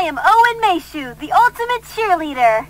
I am Owen Mayshu, the ultimate cheerleader.